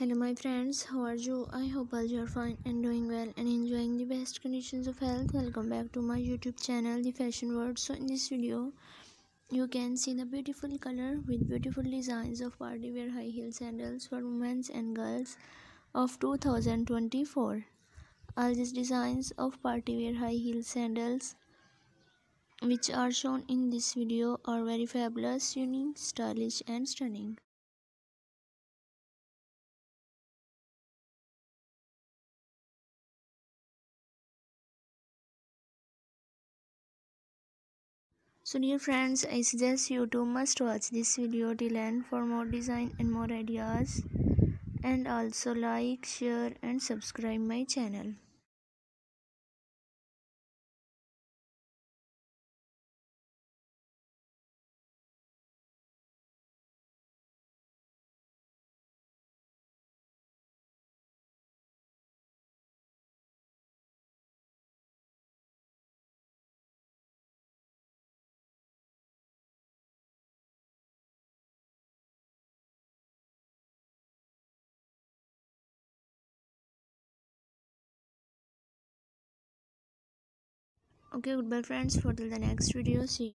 hello my friends. How are you? I hope all you are fine and doing well and enjoying the best conditions of health. Welcome back to my youtube channel the fashion world. So in this video you can see the beautiful color with beautiful designs of party wear high heel sandals for women and girls of 2024 all these designs of party wear high heel sandals which are shown in this video are very fabulous unique stylish and stunning So dear friends, I suggest you to must watch this video till end for more design and more ideas and also like, share and subscribe my channel. Okay goodbye friends. For till the next video see